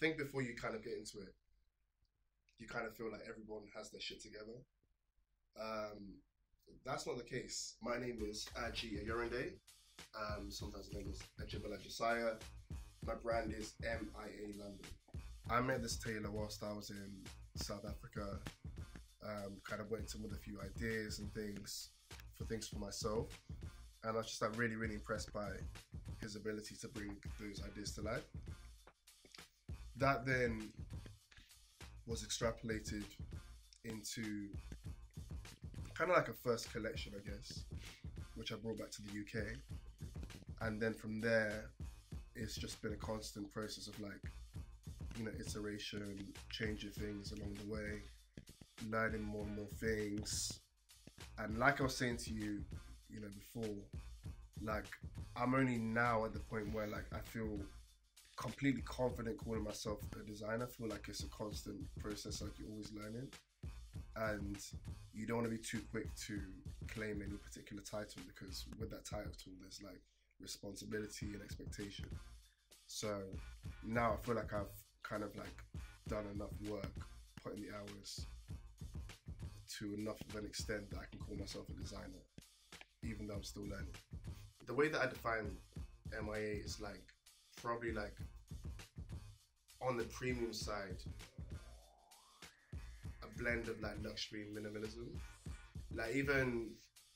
think before you kind of get into it, you kind of feel like everyone has their shit together. Um, that's not the case. My name is Aji Ayorinde. Um, sometimes known as Ajibala Josiah. My brand is MIA London. I met this tailor whilst I was in South Africa. Um, kind of went in with a few ideas and things for things for myself, and I was just like really, really impressed by his ability to bring those ideas to life. That then was extrapolated into kind of like a first collection, I guess, which I brought back to the UK. And then from there, it's just been a constant process of like, you know, iteration, changing things along the way, learning more and more things. And like I was saying to you, you know, before, like I'm only now at the point where like I feel completely confident calling myself a designer. I feel like it's a constant process, like you're always learning. And you don't want to be too quick to claim any particular title because with that title, there's like responsibility and expectation. So now I feel like I've kind of like done enough work, put in the hours to enough of an extent that I can call myself a designer, even though I'm still learning. The way that I define MIA is like probably like on the premium side, a blend of like luxury minimalism. Like even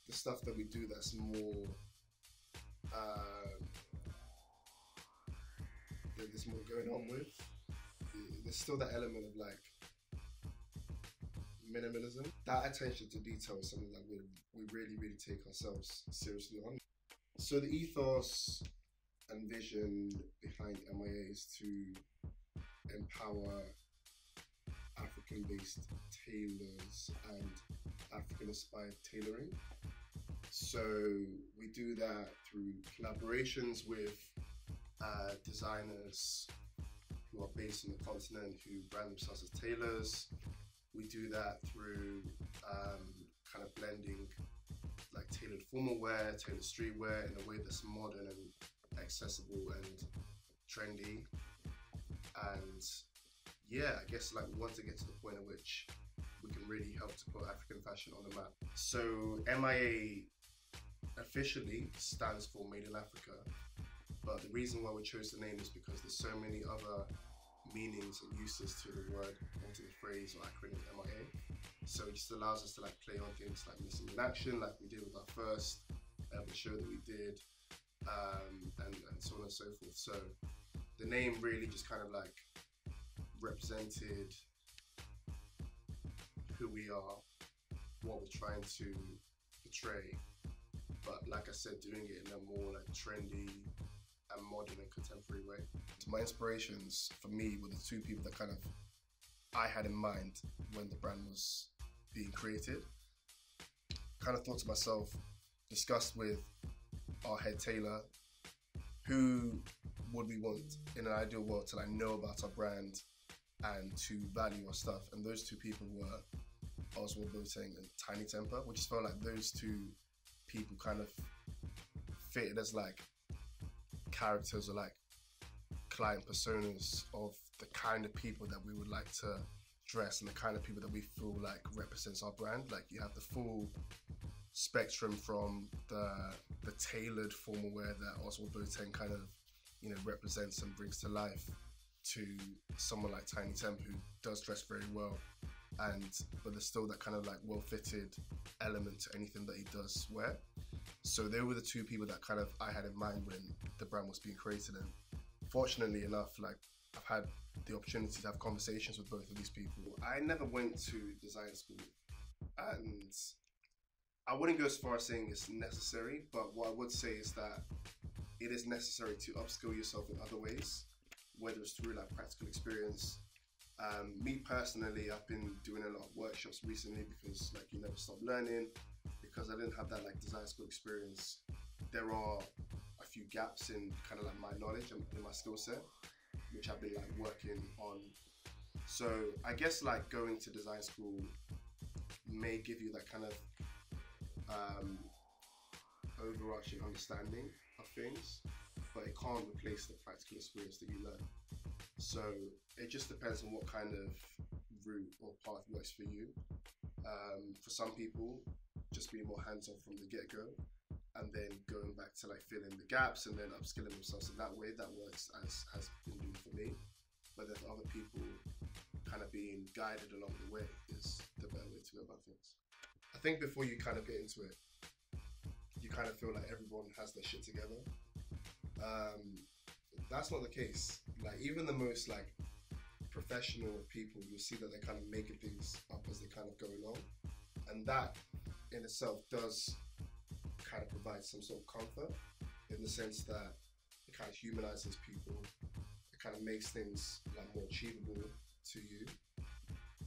the stuff that we do that's more uh, there's more going on with. There's still that element of like minimalism. That attention to detail is something that we we really really take ourselves seriously on. So the ethos and vision behind MIA is to empower African-based tailors and African-inspired tailoring. So we do that through collaborations with uh, designers who are based on the continent who brand themselves as tailors. We do that through um, kind of blending like tailored formal wear, tailored streetwear in a way that's modern and accessible and trendy. And yeah, I guess like we want to get to the point at which we can really help to put African fashion on the map. So MIA officially stands for Made in Africa, but the reason why we chose the name is because there's so many other meanings and uses to the word or to the phrase or acronym MIA. So it just allows us to like play on things like missing in action, like we did with our first um, show that we did, um, and, and so on and so forth. So the name really just kind of like represented who we are, what we're trying to portray, but like I said, doing it in a more like trendy and modern and contemporary way. My inspirations for me were the two people that kind of I had in mind when the brand was being created. Kind of thought to myself, discussed with our head tailor, who would we want in an ideal world to like know about our brand and to value our stuff. And those two people were Ozwald Boateng and Tinie Tempah, which felt like those two people kind of fitted as like characters or like client personas of the kind of people that we would like to dress and the kind of people that we feel like represents our brand. Like you have the full spectrum from the the tailored formal wear that Ozwald Boateng kind of you know represents and brings to life to someone like Tinie Tempah who does dress very well and but there's still that kind of like well fitted element to anything that he does wear. So they were the two people that kind of I had in mind when the brand was being created and fortunately enough like I've had the opportunity to have conversations with both of these people. I never went to design school and I wouldn't go as far as saying it's necessary, but what I would say is that it is necessary to upskill yourself in other ways, whether it's through like practical experience. Um, me personally, I've been doing a lot of workshops recently because like you never stop learning. Because I didn't have that like design school experience, there are a few gaps in kind of like my knowledge and in my skill set, which I've been like working on. So I guess like going to design school may give you that kind of um, overarching understanding of things, but it can't replace the practical experience that you learn. So it just depends on what kind of route or path works for you. Um, for some people, just being more hands on from the get go, and then going back to like filling the gaps and then upskilling themselves in that way, that works as has been doing for me. But then for other people, kind of being guided along the way is the better way to go about things. Think before you kind of get into it, you kind of feel like everyone has their shit together. Um, that's not the case. Like even the most like professional people, you'll see that they're kind of making things up as they kind of go along, and that in itself does kind of provide some sort of comfort in the sense that it kind of humanizes people. It kind of makes things like more achievable to you.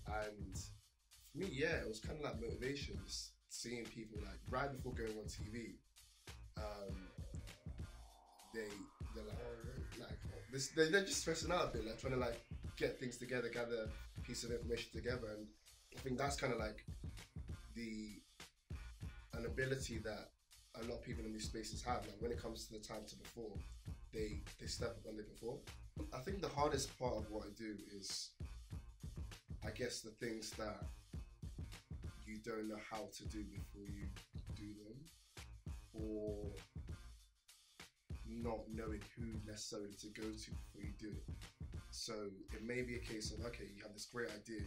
And me, yeah, it was kind of like motivation, just seeing people like right before going on TV. Um, they they're like, oh, like this, they, they're just stressing out a bit, like trying to like get things together, gather piece of information together, and I think that's kind of like the an ability that a lot of people in these spaces have. Like when it comes to the time to perform, they they step up and they perform. I think the hardest part of what I do is, I guess, the things that you don't know how to do before you do them, or not knowing who necessarily to go to before you do it. So it may be a case of okay, you have this great idea,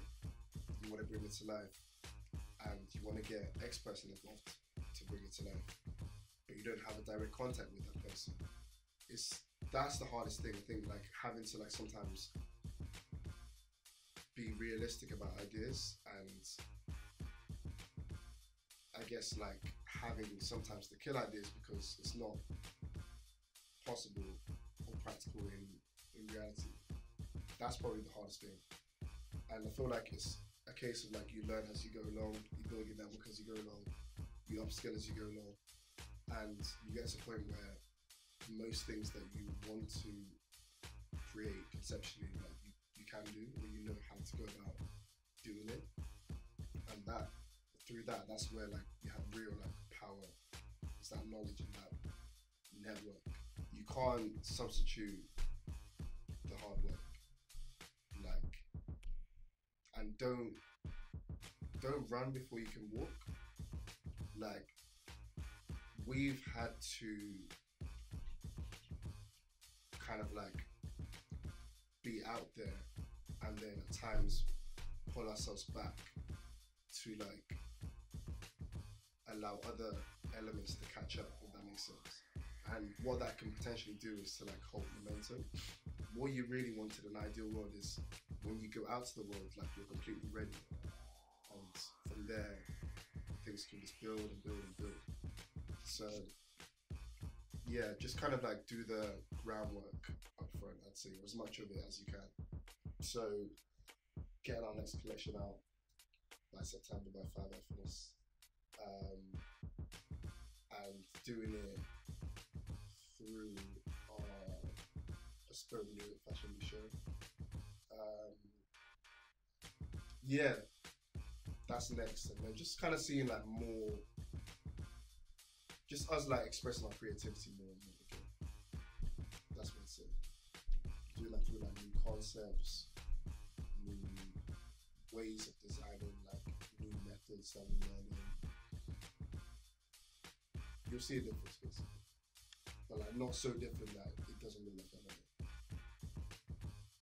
you want to bring it to life, and you want to get X person involved to bring it to life, but you don't have a direct contact with that person. It's that's the hardest thing. I think like having to like sometimes be realistic about ideas and I guess like having sometimes to kill ideas because it's not possible or practical in, in reality. That's probably the hardest thing. And I feel like it's a case of like you learn as you go along, you build your network as you go along, you upskill as you go along, and you get to a point where most things that you want to create conceptually, like you, you can do, or you know how to go about doing it. Through that, that's where like you have real like power. It's that knowledge and that network. You can't substitute the hard work. Like, and don't don't run before you can walk. Like, we've had to kind of like be out there and then at times pull ourselves back to like allow other elements to catch up, if that makes sense. And what that can potentially do is to like hold momentum. What you really want in an ideal world is when you go out to the world, like you're completely ready. And from there, things can just build and build and build. So, yeah, just kind of like do the groundwork up front, I'd say, as much of it as you can. So, getting our next collection out by September by Five Infinite um, and doing it through our Spoken Fashion Week show. Um, yeah, that's next, and then just kind of seeing like more, just us like expressing our creativity more and more again. That's what it's saying. Doing like through like new concepts, new ways of designing, like new methods that we're learning you'll see a difference basically. But like not so different that it doesn't look like another.